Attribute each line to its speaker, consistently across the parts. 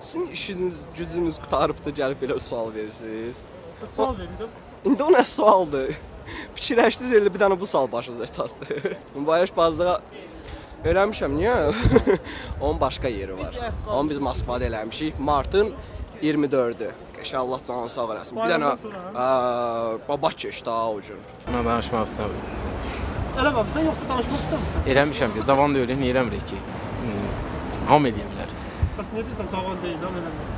Speaker 1: Sizin işiniz, gücünüz qutarıbdı, gəlib belə sual verirsiniz.
Speaker 2: Sual verin.
Speaker 1: İndi o nə sualdır? Fikirləşdiniz elə bir dənə bu sual başınıza çatdı. Bu yaşbazlığa eləmişəm, niyə? Onun başqa yeri var. Onu biz Moskvada eləmişik. Martın 24-ü. İnşallah canı sağ eləsin. Bir dənə babak keçdi ha o gün.
Speaker 3: Buna danışmaq istəmirəm.
Speaker 2: Ələm abi sən yoxsa danışmaq istəmirsən?
Speaker 3: Eləmişəm ki, cavan da ölür, niyə eləmirik ki? Hmm, Hamı eləyə bilər.
Speaker 2: Nə deyirsən cavan deyil lan eləmə.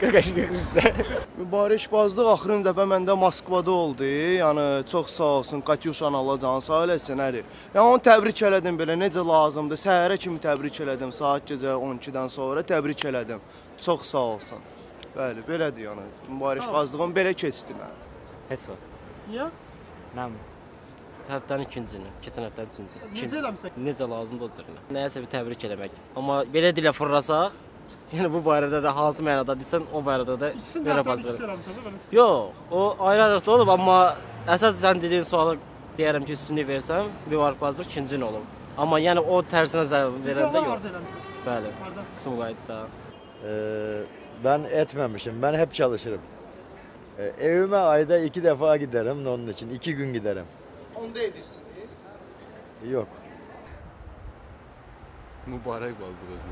Speaker 1: Qaqaş qaqışdı.
Speaker 4: Mübarəkbazlıq axırıncı dəfə məndə Moskvada oldu. Yəni çox sağ olsun Katyuşan Allah canı sağ eləsin həri. Yəni onu təbrik elədim belə necə lazımdır. Səhərə kimi təbrik elədim. Saat gecə 12-dən sonra təbrik elədim. Çox sağ olsun. Bəli, belədir yəni. Mübarəkbazlığım belə keçdi mənim.
Speaker 5: Heç var.
Speaker 2: Niyə?
Speaker 5: Mən həftənin ikincini, keçən həftə üçüncü.
Speaker 2: Necə eləmisən?
Speaker 5: Necə lazımdır o cürünə. Nəyəsə bir təbrik eləmək. Amma belə dilə fırlasaq, yəni bu barədə də hansı mənada desən, o barədə də belə
Speaker 2: həftənin
Speaker 5: baz
Speaker 2: ikisi
Speaker 5: verir.
Speaker 2: eləmisən də belə.
Speaker 5: Yox, o ayrı-ayrı olub, amma əsas sən dediyin sualı deyərəm ki, üstünlük versəm, müvafiqbazlıq ikincin olub. Amma yəni o tərsinə zərbə verəndə
Speaker 2: Yox.
Speaker 5: Bəli. Sumqayıtda.
Speaker 6: Ee, ben etmemişim. Ben hep çalışırım. Ee, evime ayda iki defa giderim de onun için. iki gün giderim
Speaker 4: onda edirsiniz.
Speaker 6: Yok.
Speaker 7: Mübarek bazı.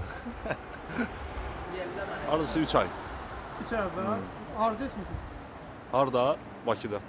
Speaker 7: Arası 3 ay.
Speaker 2: Üç ay daha.
Speaker 7: Ardet misin? Arda, Bakı'da.